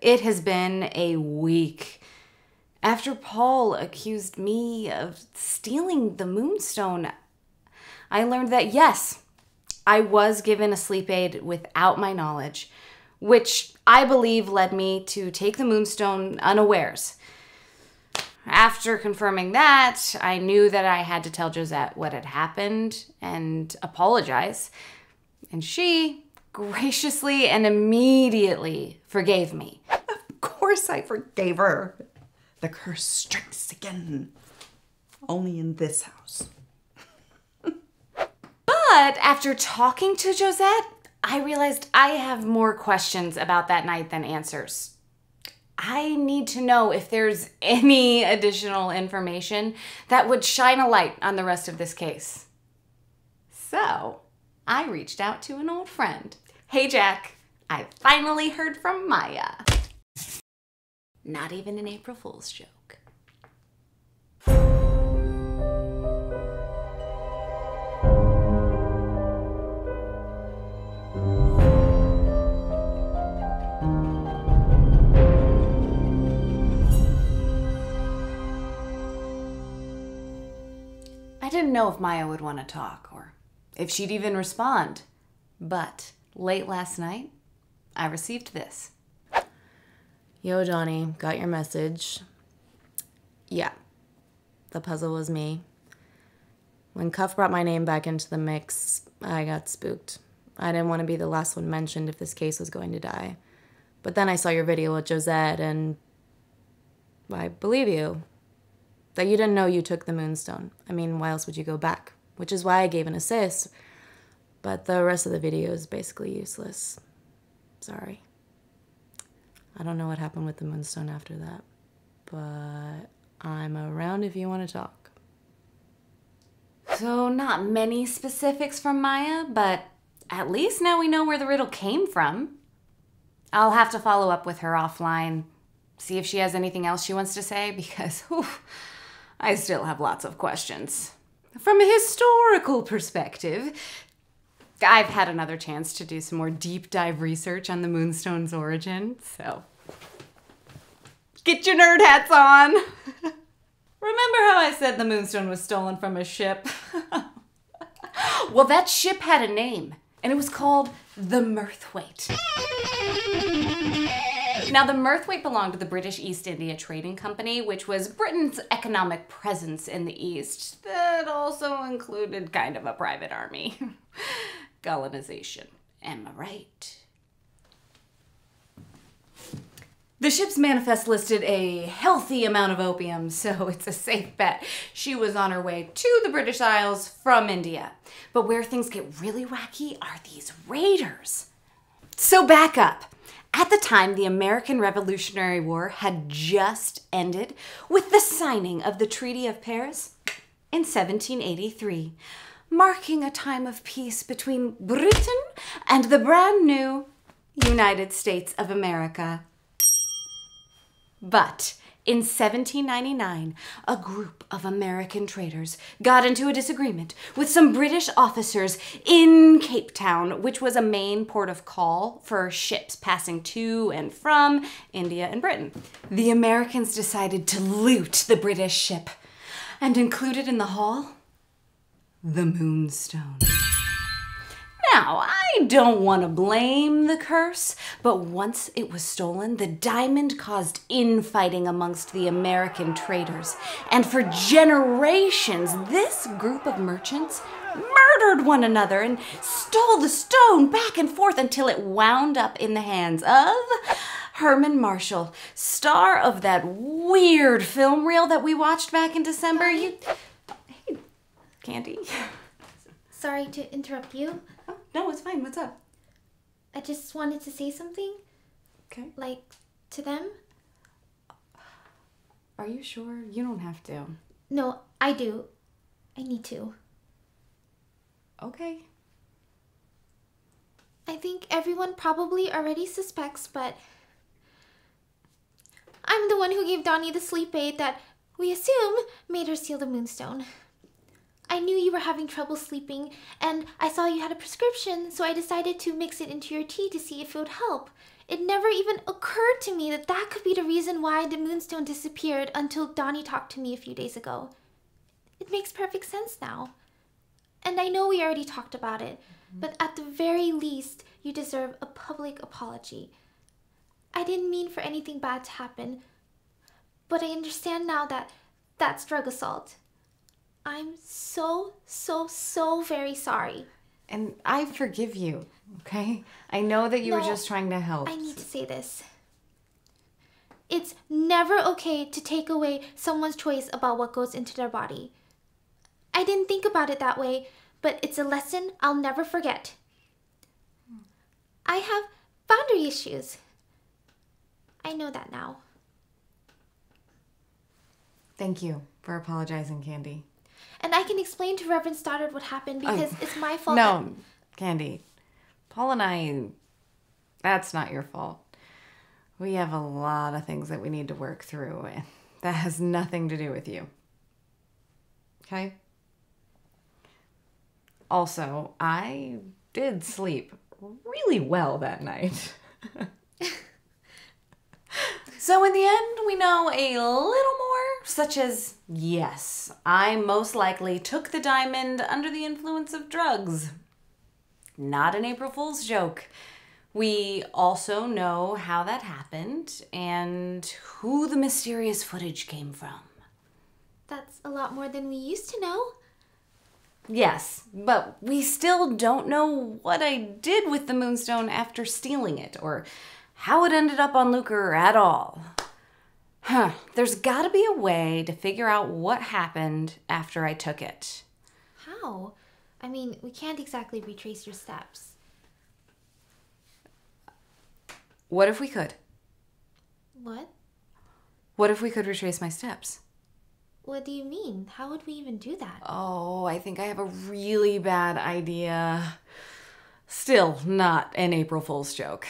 It has been a week. After Paul accused me of stealing the moonstone, I learned that yes, I was given a sleep aid without my knowledge, which I believe led me to take the moonstone unawares. After confirming that, I knew that I had to tell Josette what had happened and apologize. And she graciously and immediately forgave me. Of course I forgave her. The curse strikes again. Only in this house. But after talking to Josette, I realized I have more questions about that night than answers. I need to know if there's any additional information that would shine a light on the rest of this case. So, I reached out to an old friend. Hey, Jack, I finally heard from Maya. Not even an April Fool's joke. I didn't know if Maya would want to talk or if she'd even respond. But late last night, I received this. Yo, Johnny, got your message. Yeah, the puzzle was me. When Cuff brought my name back into the mix, I got spooked. I didn't want to be the last one mentioned if this case was going to die. But then I saw your video with Josette, and I believe you. That you didn't know you took the moonstone. I mean, why else would you go back? Which is why I gave an assist. But the rest of the video is basically useless. Sorry. I don't know what happened with the moonstone after that. But I'm around if you want to talk. So, not many specifics from Maya, but at least now we know where the riddle came from. I'll have to follow up with her offline, see if she has anything else she wants to say, because whew, I still have lots of questions. From a historical perspective, I've had another chance to do some more deep dive research on the moonstone's origin, so get your nerd hats on. Remember how I said the moonstone was stolen from a ship? well, that ship had a name, and it was called the Mirthwaite. Now, the Mirthwaite belonged to the British East India Trading Company, which was Britain's economic presence in the East that also included kind of a private army. Colonization. Am I right? The ship's manifest listed a healthy amount of opium, so it's a safe bet she was on her way to the British Isles from India. But where things get really wacky are these raiders. So back up. At the time, the American Revolutionary War had just ended with the signing of the Treaty of Paris in 1783, marking a time of peace between Britain and the brand new United States of America. But in 1799, a group of American traders got into a disagreement with some British officers in Cape Town, which was a main port of call for ships passing to and from India and Britain. The Americans decided to loot the British ship and included in the haul the Moonstone. Now, I don't want to blame the curse, but once it was stolen, the diamond caused infighting amongst the American traders. And for generations, this group of merchants murdered one another and stole the stone back and forth until it wound up in the hands of Herman Marshall, star of that weird film reel that we watched back in December. You. Candi. Sorry to interrupt you. Oh, no, it's fine. What's up? I just wanted to say something, Okay. like to them. Are you sure? You don't have to. No, I do. I need to. Okay. I think everyone probably already suspects, but I'm the one who gave Donni the sleep aid that we assume made her steal the moonstone. I knew you were having trouble sleeping, and I saw you had a prescription, so I decided to mix it into your tea to see if it would help. it never even occurred to me that that could be the reason why the moonstone disappeared until Donni talked to me a few days ago. It makes perfect sense now. And I know we already talked about it, mm-hmm. but at the very least, you deserve a public apology. I didn't mean for anything bad to happen, but I understand now that that's drug assault. I'm so, so, so very sorry. And I forgive you, okay? I know that you were just trying to help. I need to say this. It's never okay to take away someone's choice about what goes into their body. I didn't think about it that way, but it's a lesson I'll never forget. I have boundary issues. I know that now. Thank you for apologizing, Candi. And I can explain to Reverend Stoddard what happened oh, because it's my fault. No, Candi. Paul and I, that's not your fault. We have a lot of things that we need to work through, and that has nothing to do with you. Okay? Also, I did sleep really well that night. so, in the end, we know a little more, such as yes, I most likely took the diamond under the influence of drugs. Not an April Fool's joke. We also know how that happened and who the mysterious footage came from. That's a lot more than we used to know. Yes, but we still don't know what I did with the moonstone after stealing it, or how it ended up on Lucre at all. Huh, there's gotta be a way to figure out what happened after I took it. How? I mean, we can't exactly retrace your steps. What if we could? What? What if we could retrace my steps? What do you mean? How would we even do that? Oh, I think I have a really bad idea. Still not an April Fool's joke.